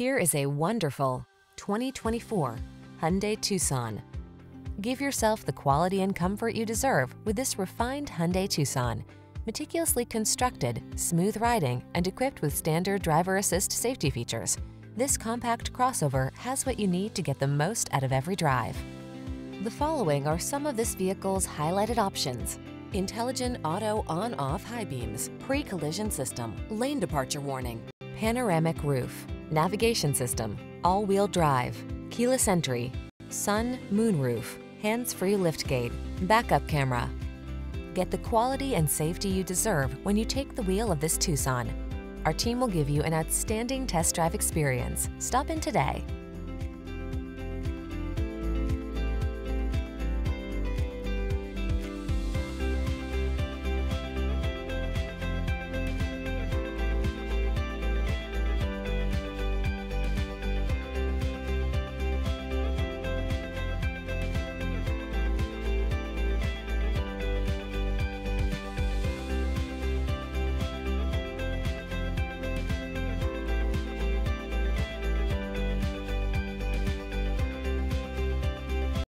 Here is a wonderful 2024 Hyundai Tucson. Give yourself the quality and comfort you deserve with this refined Hyundai Tucson. Meticulously constructed, smooth riding, and equipped with standard driver assist safety features, this compact crossover has what you need to get the most out of every drive. The following are some of this vehicle's highlighted options. Intelligent auto on-off high beams, pre-collision system, lane departure warning, panoramic roof, navigation system, all-wheel drive, keyless entry, sun, moon roof, hands-free liftgate, backup camera. Get the quality and safety you deserve when you take the wheel of this Tucson. Our team will give you an outstanding test drive experience. Stop in today.